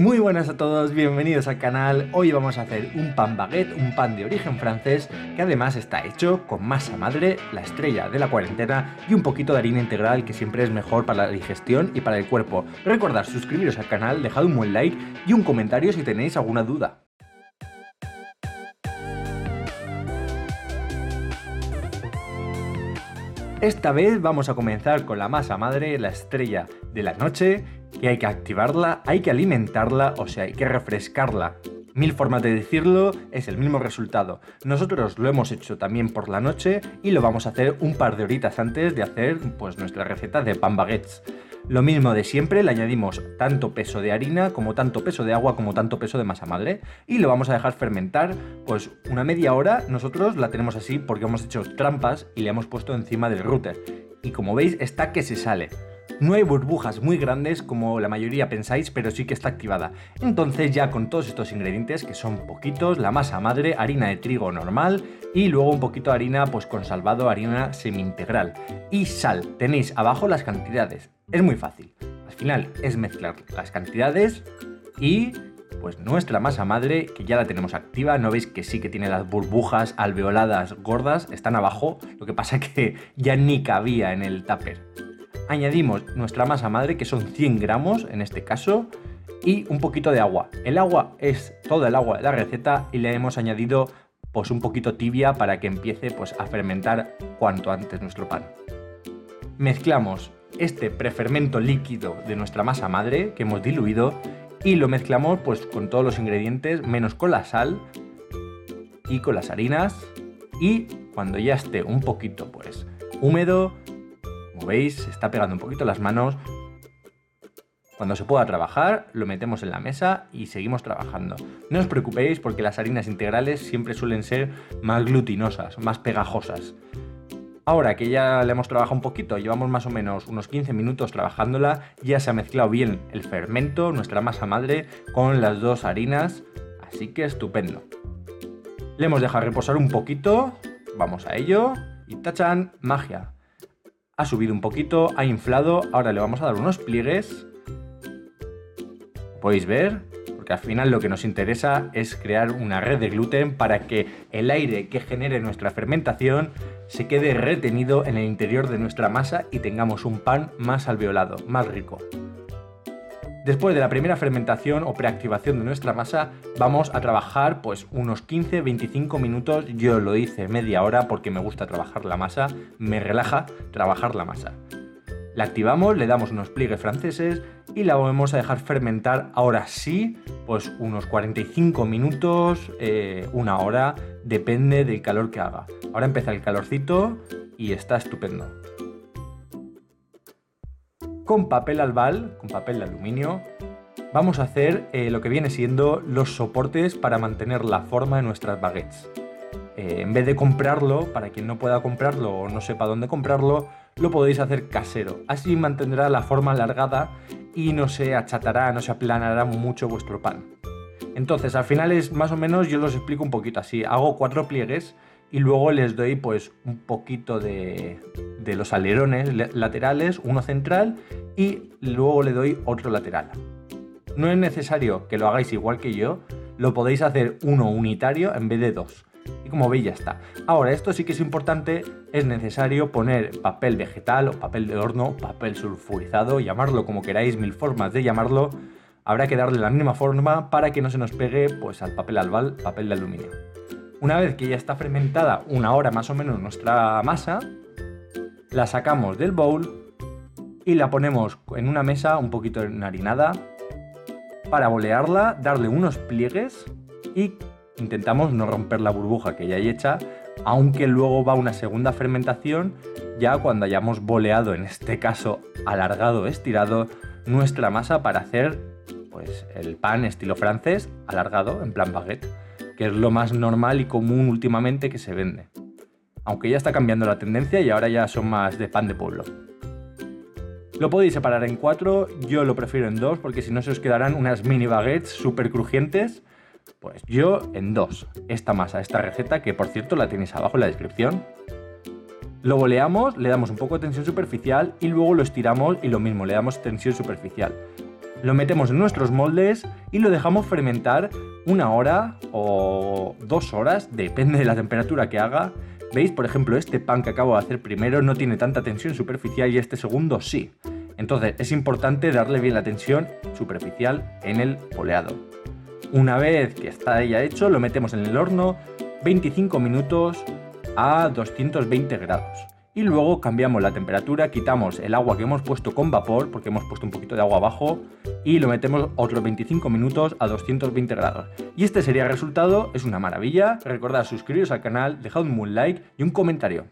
Muy buenas a todos, bienvenidos al canal. Hoy vamos a hacer un pan baguette, un pan de origen francés que además está hecho con masa madre, la estrella de la cuarentena y un poquito de harina integral que siempre es mejor para la digestión y para el cuerpo. Recordad suscribiros al canal, dejad un buen like y un comentario si tenéis alguna duda. Esta vez vamos a comenzar con la masa madre, la estrella de la noche, que hay que activarla, hay que alimentarla, o sea, hay que refrescarla. Mil formas de decirlo, es el mismo resultado. Nosotros lo hemos hecho también por la noche y lo vamos a hacer un par de horitas antes de hacer pues nuestra receta de pan baguettes. Lo mismo de siempre, le añadimos tanto peso de harina, como tanto peso de agua, como tanto peso de masa madre. Y lo vamos a dejar fermentar, pues una media hora. Nosotros la tenemos así porque hemos hecho trampas y le hemos puesto encima del router. Y como veis, está que se sale. No hay burbujas muy grandes como la mayoría pensáis, pero sí que está activada. Entonces ya con todos estos ingredientes, que son poquitos, la masa madre, harina de trigo normal y luego un poquito de harina pues con salvado, harina semi-integral. Y sal, tenéis abajo las cantidades. Es muy fácil. Al final es mezclar las cantidades y pues nuestra masa madre, que ya la tenemos activa, no veis que sí que tiene las burbujas alveoladas gordas, están abajo, lo que pasa que ya ni cabía en el tupper. Añadimos nuestra masa madre, que son 100 gramos en este caso, y un poquito de agua. El agua es toda el agua de la receta y le hemos añadido pues un poquito tibia para que empiece pues a fermentar cuanto antes nuestro pan. Mezclamos este prefermento líquido de nuestra masa madre que hemos diluido y lo mezclamos pues con todos los ingredientes menos con la sal y con las harinas y cuando ya esté un poquito pues húmedo, como veis se está pegando un poquito las manos, cuando se pueda trabajar, lo metemos en la mesa y seguimos trabajando. No os preocupéis porque las harinas integrales siempre suelen ser más glutinosas, más pegajosas. Ahora que ya le hemos trabajado un poquito, llevamos más o menos unos 15 minutos trabajándola, ya se ha mezclado bien el fermento, nuestra masa madre, con las dos harinas, así que estupendo. Le hemos dejado reposar un poquito, vamos a ello, y tachan, magia. Ha subido un poquito, ha inflado, ahora le vamos a dar unos pliegues. Podéis ver, porque al final lo que nos interesa es crear una red de gluten para que el aire que genere nuestra fermentación se quede retenido en el interior de nuestra masa y tengamos un pan más alveolado, más rico. Después de la primera fermentación o preactivación de nuestra masa, vamos a trabajar pues unos 15-25 minutos. Yo lo hice media hora porque me gusta trabajar la masa, me relaja trabajar la masa. La activamos, le damos unos pliegues franceses y la vamos a dejar fermentar ahora sí, pues unos 45 minutos, eh, una hora, depende del calor que haga. Ahora empieza el calorcito y está estupendo. Con papel albal, con papel de aluminio, vamos a hacer eh, lo que viene siendo los soportes para mantener la forma de nuestras baguettes. Eh, en vez de comprarlo, para quien no pueda comprarlo o no sepa dónde comprarlo, lo podéis hacer casero. Así mantendrá la forma alargada y no se achatará, no se aplanará mucho vuestro pan. Entonces, al final es más o menos, yo los explico un poquito así. Hago cuatro pliegues y luego les doy pues un poquito de, de los alerones laterales, uno central y luego le doy otro lateral. No es necesario que lo hagáis igual que yo, lo podéis hacer uno unitario en vez de dos. Y como veis ya está. Ahora, esto sí que es importante, es necesario poner papel vegetal o papel de horno, papel sulfurizado, llamarlo como queráis, mil formas de llamarlo. Habrá que darle la misma forma para que no se nos pegue pues, al papel albal, papel de aluminio. Una vez que ya está fermentada una hora más o menos nuestra masa, la sacamos del bowl y la ponemos en una mesa un poquito enharinada para bolearla, darle unos pliegues y intentamos no romper la burbuja que ya hay hecha, aunque luego va una segunda fermentación ya cuando hayamos boleado, en este caso alargado, estirado, nuestra masa para hacer pues el pan estilo francés alargado en plan baguette que es lo más normal y común últimamente que se vende. Aunque ya está cambiando la tendencia y ahora ya son más de pan de pueblo. Lo podéis separar en cuatro, yo lo prefiero en dos porque si no se os quedarán unas mini baguettes súper crujientes. Pues yo en dos. Esta masa, esta receta, que por cierto la tenéis abajo en la descripción. Lo boleamos, le damos un poco de tensión superficial y luego lo estiramos y lo mismo, le damos tensión superficial. lo metemos en nuestros moldes y lo dejamos fermentar una hora o dos horas, depende de la temperatura que haga. ¿Veis? Por ejemplo, este pan que acabo de hacer primero no tiene tanta tensión superficial y este segundo sí. Entonces es importante darle bien la tensión superficial en el poleado. Una vez que está ya hecho, lo metemos en el horno 25 minutos a 220 grados y luego cambiamos la temperatura, quitamos el agua que hemos puesto con vapor, porque hemos puesto un poquito de agua abajo, y lo metemos otros 25 minutos a 220 grados. Y este sería el resultado, es una maravilla. Recordad suscribiros al canal, dejad un like y un comentario.